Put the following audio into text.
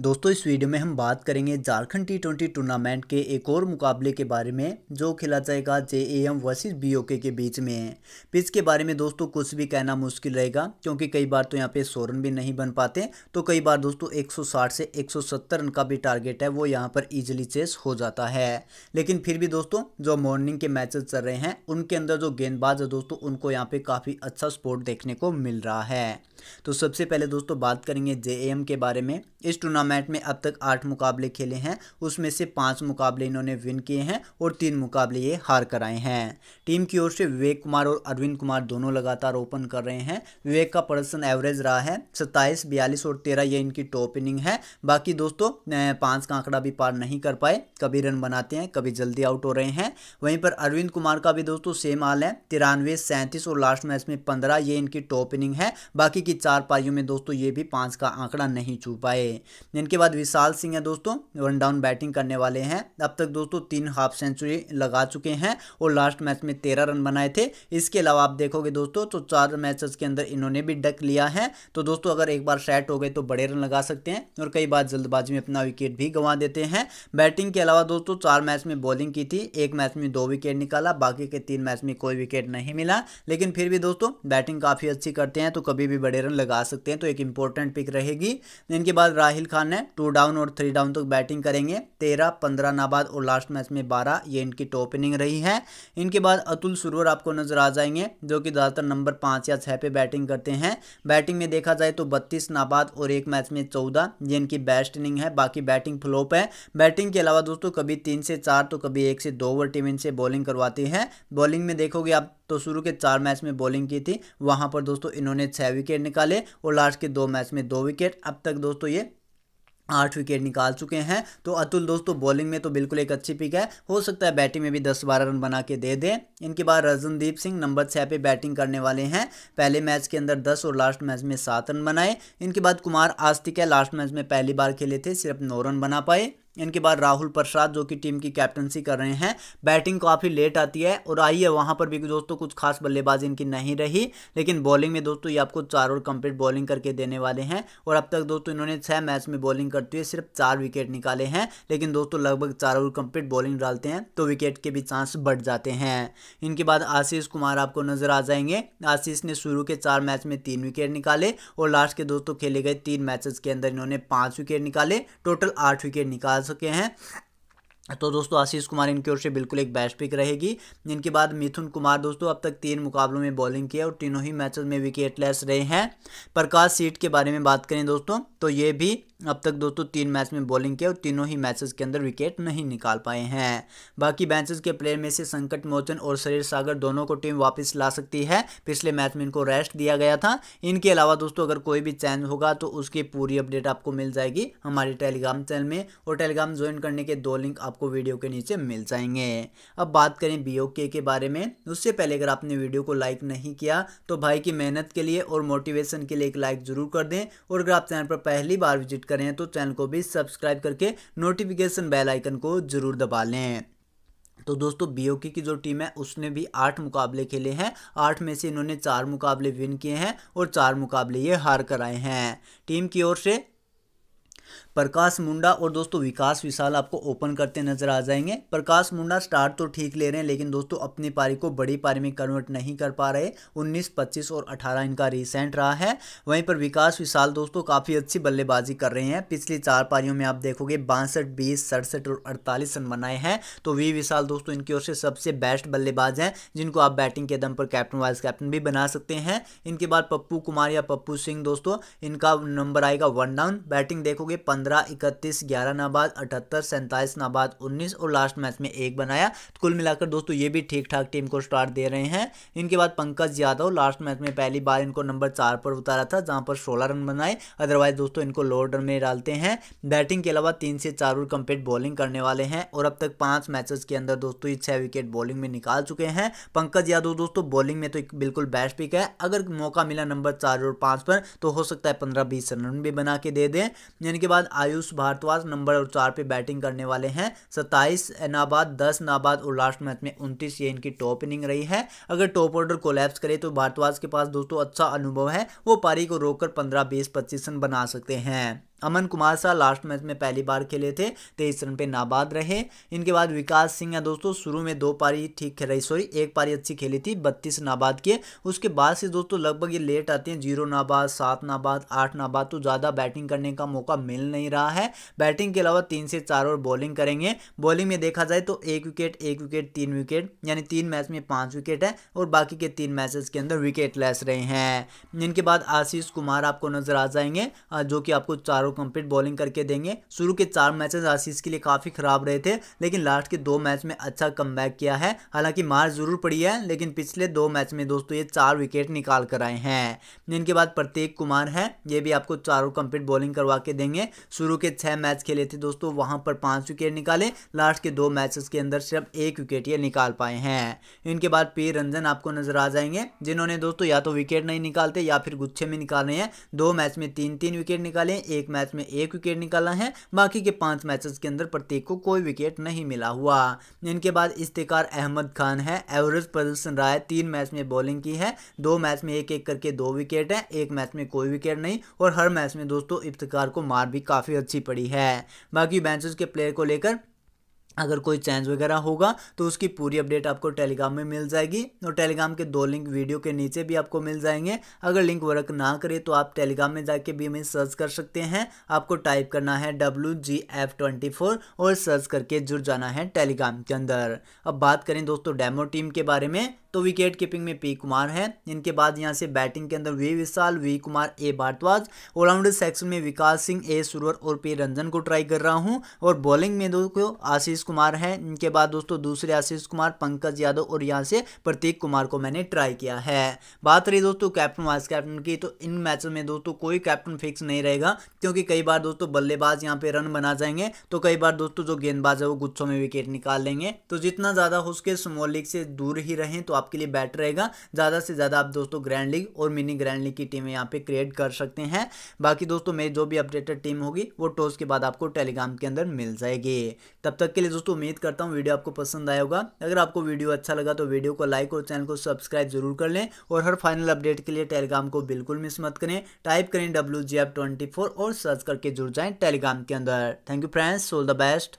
दोस्तों, इस वीडियो में हम बात करेंगे झारखंड टी ट्वेंटी टूर्नामेंट के एक और मुकाबले के बारे में, जो खेला जाएगा J A M versus B O के बीच में। है पिच के बारे में दोस्तों, कुछ भी कहना मुश्किल रहेगा, क्योंकि कई बार तो यहाँ पे सौ रन भी नहीं बन पाते। तो कई बार दोस्तों 160 से 170 रन का भी टारगेट है, वो यहाँ पर ईजिली चेस हो जाता है। लेकिन फिर भी दोस्तों, जो मॉर्निंग के मैचेस चल रहे हैं, उनके अंदर जो गेंदबाज है दोस्तों, उनको यहाँ पे काफ़ी अच्छा स्पोर्ट देखने को मिल रहा है। तो सबसे पहले दोस्तों, बात करेंगे जेएएम के बारे में। इस टूर्नामेंट में अब तक आठ मुकाबले खेले हैं। उसमें से पाँच मुकाबले इन्होंने विन किए हैं और तीन मुकाबले ये हार कर आए हैं। टीम की ओर से विवेक कुमार और अरविंद कुमार दोनों लगातार ओपन कर रहे हैं। विवेक का प्रदर्शन एवरेज रहा है, सत्ताईस, बयालीस और तेरह ये इनकी टॉप इनिंग है। बाकी दोस्तों पाँच का आंकड़ा भी पार नहीं कर पाए। कभी रन बनाते हैं, कभी जल्दी आउट हो रहे हैं। वहीं पर अरविंद कुमार का भी दोस्तों सेम हाल है। तिरानवे, सैंतीस और लास्ट मैच में पंद्रह ये इनकी टॉप इनिंग है। बाकी की चार पारियों में दोस्तों ये भी पाँच का आंकड़ा नहीं छू पाए। इनके बाद विशाल सिंह है दोस्तों वन डाउन बैटिंग करने वाले हैं। अब तक दोस्तों तीन हाफ़ सेंचुरी लगा चुके हैं और लास्ट मैच में तेरह रन बनाए थे। इसके अलावा आप देखोगे दोस्तों तो चार मैचेस के अंदर इन्होंने भी डक लिया है। तो दोस्तों, अगर एक बार सेट हो गए तो बड़े रन लगा सकते हैं और कई बार जल्दबाजी में अपना विकेट भी गंवा देते हैं। बैटिंग के अलावा दोस्तों, चार मैच में बॉलिंग की थी। एक मैच में दो विकेट निकाला, बाकी के तीन मैच में कोई विकेट नहीं मिला। लेकिन फिर भी दोस्तों बैटिंग काफ़ी अच्छी करते हैं तो कभी भी बड़े रन लगा सकते हैं तो एक इंपॉर्टेंट पिक रहेगी। इनके बाद राहिल खान ने टू डाउन और थ्री डाउन तक बैटिंग करेंगे। तेरह, पंद्रह नाबाद और लास्ट मैच में बारह, ये इनकी टॉप इनिंग रही है। इनके बाद अतुल सुरवर आपको नज़र आ जाएँगे, जो कि ज़्यादातर नंबर पाँच या छः पे बैटिंग करते हैं। बैटिंग में देखा जाए तो बत्तीस नाबाद और एक मैच में चौदह, ये इनकी बेस्ट इनिंग है। बाकी बैटिंग फ्लोप है। बैटिंग के अलावा दोस्तों, कभी तीन से चार तो कभी एक से दो ओवर टीम इनसे बॉलिंग करवाती है। बॉलिंग में देखोगे आप तो शुरू के चार मैच में बॉलिंग की थी, वहाँ पर दोस्तों इन्होंने छह विकेट निकाले और लास्ट के दो मैच में दो विकेट। अब तक दोस्तों ये आठ विकेट निकाल चुके हैं। तो अतुल, दोस्तों बॉलिंग में तो बिल्कुल एक अच्छी पिक है। हो सकता है बैटिंग में भी दस बारह रन बना के दे दें। इनके बाद रजनदीप सिंह नंबर छः पे बैटिंग करने वाले हैं। पहले मैच के अंदर दस और लास्ट मैच में सात रन बनाए। इनके बाद कुमार आस्तिक है लास्ट मैच में पहली बार खेले थे, सिर्फ़ नौ रन बना पाए। इनके बाद राहुल प्रसाद जो कि टीम की कैप्टनसी कर रहे हैं। बैटिंग काफ़ी लेट आती है और आई है वहाँ पर भी दोस्तों कुछ खास बल्लेबाजी इनकी नहीं रही, लेकिन बॉलिंग में दोस्तों ये आपको चार और कंप्लीट बॉलिंग करके देने वाले हैं और अब तक दोस्तों इन्होंने छह मैच में बॉलिंग करते हुए सिर्फ़ चार विकेट निकाले हैं, लेकिन दोस्तों लगभग चार और कंप्लीट बॉलिंग डालते हैं तो विकेट के भी चांस बढ़ जाते हैं। इनके बाद आशीष कुमार आपको नज़र आ जाएँगे। आशीष ने शुरू के चार मैच में तीन विकेट निकाले और लास्ट के दोस्तों खेले गए तीन मैचेस के अंदर इन्होंने पाँच विकेट निकाले, टोटल आठ विकेट निकाल सके हैं। तो दोस्तों, आशीष कुमार इनकी ओर से बिल्कुल एक बेस्ट पिक रहेगी। इनके बाद मिथुन कुमार, दोस्तों, अब तक तीन मुकाबलों में बॉलिंग किया और तीनों ही मैचेस में विकेट लेस रहे हैं। प्रकाश सीट के बारे में बात करें दोस्तों तो ये भी अब तक दोस्तों तीन मैच में बॉलिंग किया और तीनों ही मैचेस के अंदर विकेट नहीं निकाल पाए हैं। बाकी मैचेस के प्लेयर में से संकट, मोचन और शरीर सागर दोनों को टीम वापस ला सकती है। पिछले मैच में इनको रेस्ट दिया गया था। इनके अलावा दोस्तों अगर कोई भी चेंज होगा तो उसकी पूरी अपडेट आपको मिल जाएगी हमारे टेलीग्राम चैनल में और टेलीग्राम ज्वाइन करने के दो लिंक आपको वीडियो के नीचे मिल जाएँगे। अब बात करें बी के बारे में। उससे पहले अगर आपने वीडियो को लाइक नहीं किया तो भाई की मेहनत के लिए और मोटिवेशन के लिए एक लाइक ज़रूर कर दें। और अगर आप चैनल पर पहली बार विज़िट करें तो चैनल को भी सब्सक्राइब करके नोटिफिकेशन बेल आइकन को ज़रूर दबा लें। तो दोस्तों बीओकी की जो टीम है, उसने भी आठ मुकाबले खेले हैं। आठ में से इन्होंने चार मुकाबले विन किए हैं और चार मुकाबले ये हार कर आए हैं। टीम की ओर से प्रकाश मुंडा और दोस्तों विकास विशाल आपको ओपन करते नज़र आ जाएँगे। प्रकाश मुंडा स्टार्ट तो ठीक ले रहे हैं लेकिन दोस्तों अपनी पारी को बड़ी पारी में कन्वर्ट नहीं कर पा रहे। 19, 25 और 18 इनका रिसेंट रहा है। वहीं पर विकास विशाल दोस्तों काफ़ी अच्छी बल्लेबाजी कर रहे हैं। पिछली चार पारियों में आप देखोगे बासठ बीस सड़सठ और अड़तालीस रन बनाए हैं। तो वी विशाल दोस्तों इनकी ओर से सबसे बेस्ट बल्लेबाज हैं जिनको आप बैटिंग के दम पर कैप्टन वाइस कैप्टन भी बना सकते हैं। इनके बाद पप्पू कुमार या पप्पू सिंह दोस्तों इनका नंबर आएगा वन डाउन बैटिंग देखोगे पंद्रह इकतीस, ग्यारह नाबाद, अठहत्तर, सैंतालीस नाबाद, उन्नीस और लास्ट मैच में एक बनाया। तो कुल मिलाकर दोस्तों, ये भी ठीक ठाक टीम को स्टार्ट दे रहे हैं। इनके बाद पंकज यादव लास्ट मैच में पहली बार इनको नंबर चार पर उतारा था, जहाँ पर सोलह रन बनाए। अदरवाइज़ दोस्तों, इनको लो रन में डालते हैं। बैटिंग के अलावा तीन से चार और कंप्लीट बॉलिंग करने वाले हैं। और अब तक पाँच मैचेस के अंदर दोस्तों, ये छह विकेट बॉलिंग में निकाल चुके हैं। पंकज यादव दोस्तों बॉलिंग में तो बिल्कुल बेस्ट पिक है। अगर मौका मिला नंबर चार और पाँच पर तो हो सकता है पंद्रह, बीस रन भी बना के दे दें। यानी के बाद आयुष भारद्वाज नंबर चार पे बैटिंग करने वाले हैं। सत्ताईस नाबाद दस नाबाद और लास्ट मैच में उनतीस ये इनकी टॉप इनिंग रही है। अगर टॉप ऑर्डर कोलैप्स करे तो भारद्वाज के पास दोस्तों अच्छा अनुभव है। वो पारी को रोककर पंद्रह, बीस, पच्चीस रन बना सकते हैं। अमन कुमार शाह लास्ट मैच में पहली बार खेले थे, तेईस रन पे नाबाद रहे। इनके बाद विकास सिंह है दोस्तों, शुरू में दो पारी ठीक खेल रही सॉरी एक पारी अच्छी खेली थी, बत्तीस नाबाद के उसके बाद से दोस्तों, लगभग ये लेट आते हैं, ज़ीरो नाबाद, सात नाबाद, आठ नाबाद तो ज़्यादा बैटिंग करने का मौका मिल नहीं रहा है। बैटिंग के अलावा तीन से चार और बॉलिंग करेंगे। बॉलिंग में देखा जाए तो एक विकेट एक विकेट तीन विकेट यानी तीन मैच में पाँच विकेट है, और बाकी के तीन मैचेस के अंदर विकेट रहे हैं। इनके बाद आशीष कुमार आपको नज़र आ जाएँगे जो कि आपको चारों कंप्लीट बॉलिंग करके देंगे। शुरू के चार मैचेस आशीष के लिए काफ़ी खराब रहे थे, लेकिन लास्ट के दो मैच में अच्छा कम किया है। हालाँकि मार ज़रूर पड़ी है, लेकिन पिछले दो मैच में दोस्तों ये चार विकेट निकाल कर आए हैं। इनके बाद प्रत्येक कुमार है, ये भी आपको चारों कंप्लीट बॉलिंग करवा के देंगे। शुरू के छह मैच खेले थे दोस्तों, वहाँ पर पाँच विकेट निकाले। लास्ट के दो मैचेस के अंदर सिर्फ़ एक विकेट ये निकाल पाए हैं। इनके बाद पी रंजन आपको नज़र आ जाएँगे, जिन्होंने दोस्तों या तो विकेट नहीं निकालते या फिर गुच्छे में निकाल हैं। दो मैच में तीन तीन विकेट निकाले, एक मैच में एक विकेट निकाला है। बाकी के पाँच मैचेस के अंदर प्रत्येक को कोई विकेट नहीं मिला हुआ। इनके बाद इफ्तिकार अहमद खान है। एवरेज प्रदर्शन है तीन मैच में बॉलिंग की है। दो मैच में एक एक करके दो विकेट है। एक मैच में कोई विकेट नहीं और हर मैच में दोस्तों इफ्तार को मार भी काफ़ी अच्छी पड़ी है। बाकी बेंचेस के प्लेयर को लेकर अगर कोई चेंज वगैरह होगा तो उसकी पूरी अपडेट आपको टेलीग्राम में मिल जाएगी और टेलीग्राम के दो लिंक वीडियो के नीचे भी आपको मिल जाएँगे। अगर लिंक वर्क ना करे तो आप टेलीग्राम में जाके भी हमें सर्च कर सकते हैं। आपको टाइप करना है W G F twenty four और सर्च करके जुड़ जाना है टेलीग्राम के अंदर। अब बात करें दोस्तों डेमो टीम के बारे में तो विकेट कीपिंग में पी कुमार है। इनके बाद यहाँ से बैटिंग के अंदर V Vishal, V Kumar, A Bhardwaj. Allrounder section में विकास सिंह, ए सुरवर और पी रंजन को ट्राई कर रहा हूँ। और बॉलिंग में दोस्तों आशीष कुमार है। इनके बाद दोस्तों दूसरे आशीष कुमार, पंकज यादव और यहाँ से प्रतीक कुमार को मैंने ट्राई किया है। बात रही दोस्तों कैप्टन वाइस कैप्टन की तो इन मैचों में दोस्तों कोई कैप्टन फिक्स नहीं रहेगा। क्योंकि कई बार दोस्तों बल्लेबाज यहाँ पे रन बना जाएँगे। तो कई बार दोस्तों जो गेंदबाज है वो गुच्छों में विकेट निकाल लेंगे। तो जितना ज़्यादा हो सके स्मॉल लीग से दूर ही रहें तो आपके लिए बेटर रहेगा। ज़्यादा से ज़्यादा आप दोस्तों ग्रैंड लीग और मिनी ग्रैंड लीग की टीमें यहाँ पे क्रिएट कर सकते हैं। बाकी दोस्तों, मेरी जो भी अपडेटेड टीम होगी, वो टॉस के बाद आपको टेलीग्राम के अंदर मिल जाएगी। तब तक के लिए दोस्तों, उम्मीद करता हूँ वीडियो आपको पसंद आया होगा। अगर आपको वीडियो अच्छा लगा तो वीडियो को लाइक और चैनल को सब्सक्राइब ज़रूर कर लें और हर फाइनल अपडेट के लिए टेलीग्राम को बिल्कुल मिस मत करें। टाइप करें डब्ल्यू और सर्च करके जुड़ जाएँ टेलीग्राम के अंदर। Thank you friends all the best